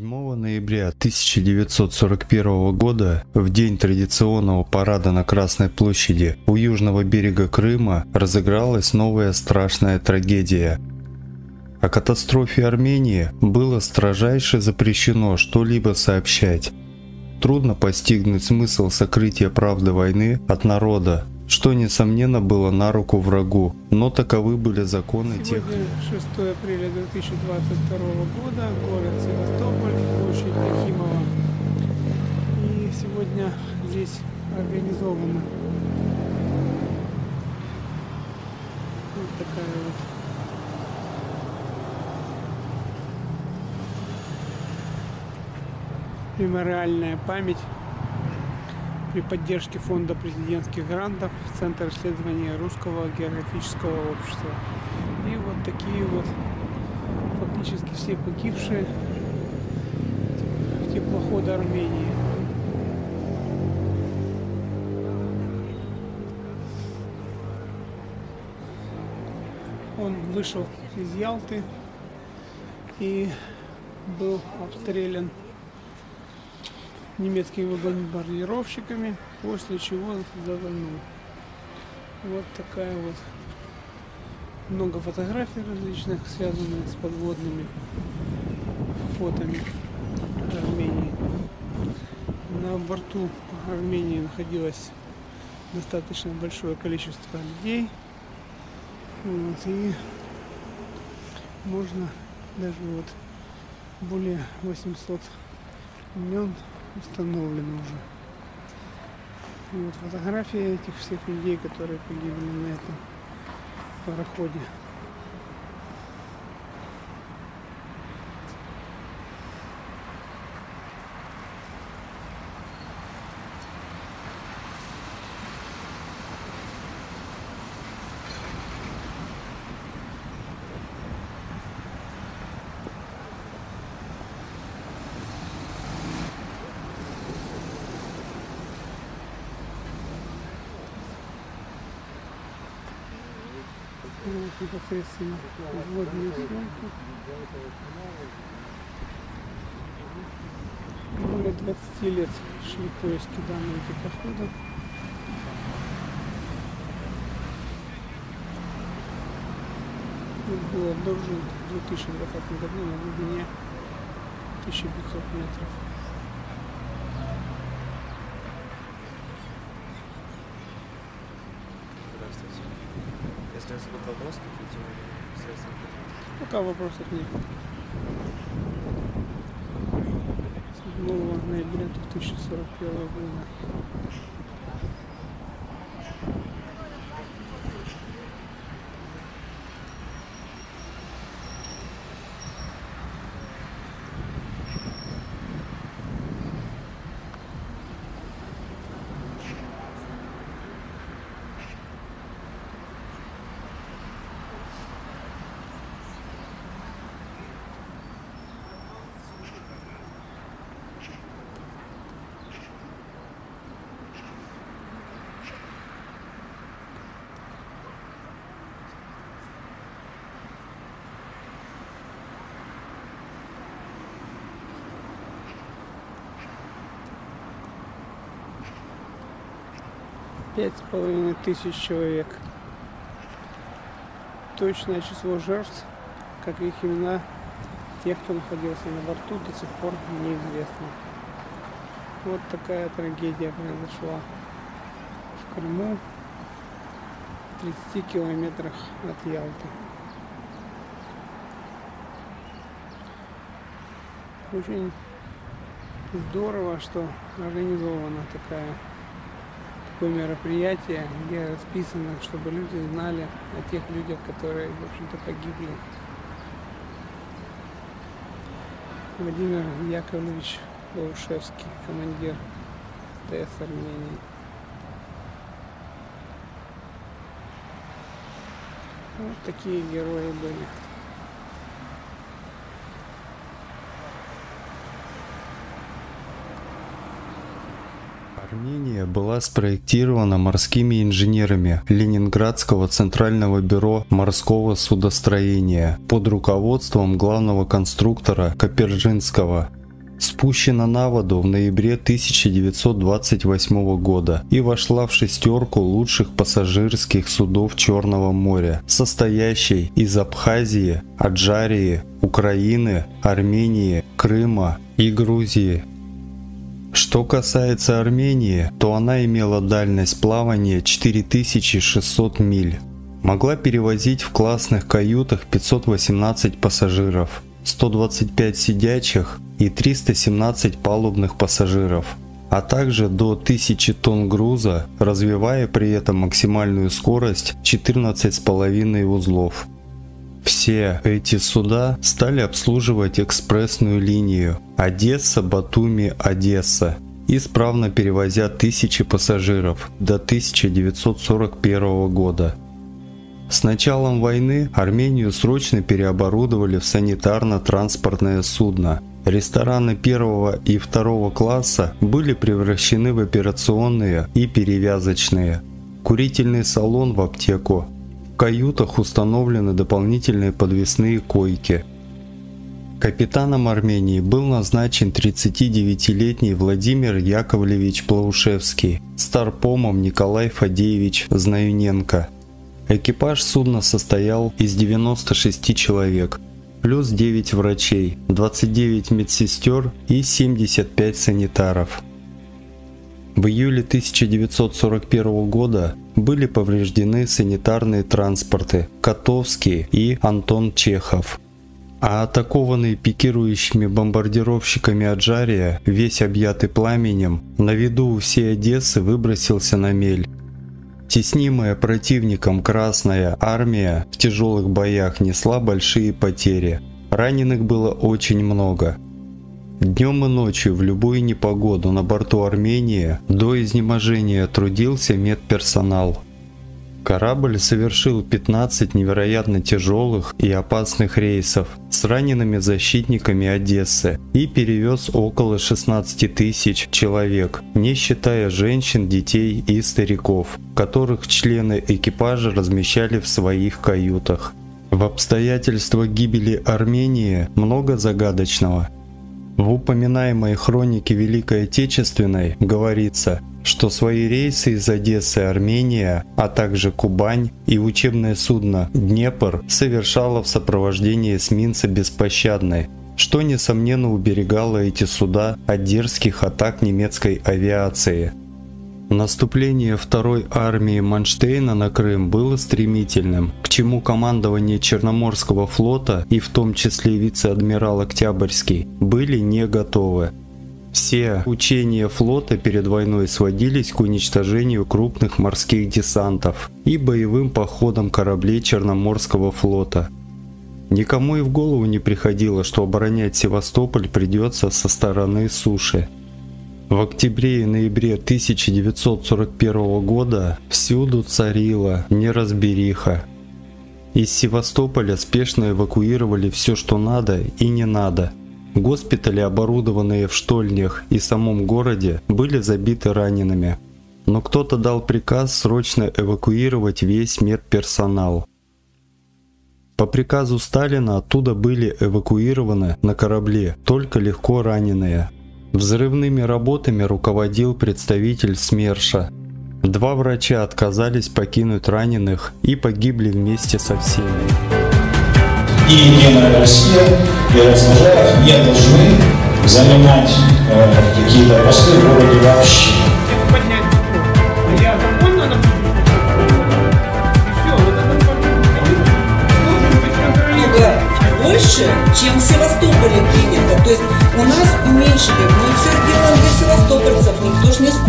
7 ноября 1941 года, в день традиционного парада на Красной площади у южного берега Крыма, разыгралась новая страшная трагедия. О катастрофе Армении было строжайше запрещено что-либо сообщать. Трудно постигнуть смысл сокрытия правды войны от народа, что, несомненно, было на руку врагу, но таковы были законы Сегодня тех... 6 апреля 2022 года, город Севастополь, площадь Нахимова. И сегодня здесь организована вот такая вот. Мемориальная память при поддержке фонда президентских грантов Центр исследования русского географического общества. И вот такие вот фактически все погибшие теплохода Армении. Он вышел из Ялты и был обстрелян немецкими бомбардировщиками, после чего затонул. Вот такая вот много фотографий различных, связанных с подводными фотами Армении. На борту Армении находилось достаточно большое количество людей. Вот, и можно даже вот более 800 имен установлено уже. Вот фотографии этих всех людей, которые погибли на этом пароходе. Вот непосредственно подводные съемки. Более 20 лет шли поиски данного теплохода. Он был обнаружен в 2020 году на глубине 1500 метров. Если будут вопросы, какие-то средства Пока вопросов нет. 7 ноября 2041 года. Пять с половиной тысяч человек. Точное число жертв, как и их имена тех, кто находился на борту, до сих пор неизвестно. Вот такая трагедия произошла в Крыму, в 30 километрах от Ялты. Очень здорово, что организована такая такое мероприятие, где расписано, чтобы люди знали о тех людях, которые, в общем-то, погибли. Владимир Яковлевич Лаушевский, командир ТС Армении. Вот такие герои были. Армения была спроектирована морскими инженерами Ленинградского Центрального бюро морского судостроения под руководством главного конструктора Копержинского. спущена на воду в ноябре 1928 года и вошла в шестерку лучших пассажирских судов Черного моря, состоящей из Абхазии, Аджарии, Украины, Армении, Крыма и Грузии. Что касается Армении, то она имела дальность плавания 4600 миль. Могла перевозить в классных каютах 518 пассажиров, 125 сидячих и 317 палубных пассажиров, а также до 1000 тонн груза, развивая при этом максимальную скорость 14,5 узлов. Все эти суда стали обслуживать экспрессную линию Одесса-Батуми-Одесса, исправно перевозя тысячи пассажиров до 1941 года. С началом войны Армению срочно переоборудовали в санитарно-транспортное судно. Рестораны первого и второго класса были превращены в операционные и перевязочные. Курительный салон в аптеку. Каютах установлены дополнительные подвесные койки. Капитаном Армении был назначен 39-летний Владимир Яковлевич Плаушевский, старпомом Николай Фадеевич Знаюненко – Экипаж судна состоял из 96 человек, плюс 9 врачей, 29 медсестер и 75 санитаров. В июле 1941 года были повреждены санитарные транспорты Котовский и Антон Чехов. А атакованный пикирующими бомбардировщиками Аджария, весь объятый пламенем, на виду всей Одессы выбросился на мель, Теснимая противником Красная Армия в тяжелых боях несла большие потери. Раненых было очень много. Днем и ночью в любую непогоду на борту Армении до изнеможения трудился медперсонал. Корабль совершил 15 невероятно тяжелых и опасных рейсов с ранеными защитниками Одессы и перевез около 16 тысяч человек, не считая женщин, детей и стариков, которых члены экипажа размещали в своих каютах. В обстоятельствах гибели Армении много загадочного. В упоминаемой хронике Великой Отечественной говорится, что свои рейсы из Одессы, Армения, а также Кубань и учебное судно «Днепр» совершало в сопровождении эсминца «Беспощадной», что несомненно уберегало эти суда от дерзких атак немецкой авиации. Наступление второй армии Манштейна на Крым было стремительным, к чему командование Черноморского флота и в том числе вице-адмирал Октябрьский были не готовы. Все учения флота перед войной сводились к уничтожению крупных морских десантов и боевым походам кораблей Черноморского флота. Никому и в голову не приходило, что оборонять Севастополь придется со стороны суши. В октябре и ноябре 1941 года всюду царила неразбериха. Из Севастополя спешно эвакуировали все, что надо и не надо – Госпитали, оборудованные в штольнях и самом городе, были забиты ранеными. Но кто-то дал приказ срочно эвакуировать весь медперсонал. По приказу Сталина оттуда были эвакуированы на корабле только легко раненые. Взрывными работами руководил представитель СМЕРШа. Два врача отказались покинуть раненых и погибли вместе со всеми и Единая Россия, и Разножаев не должны занимать э, какие-то посты в городе вообще. больше, чем в Севастополе принято. То есть уменьшили, мы все делаем для севастопольцев, никто же не.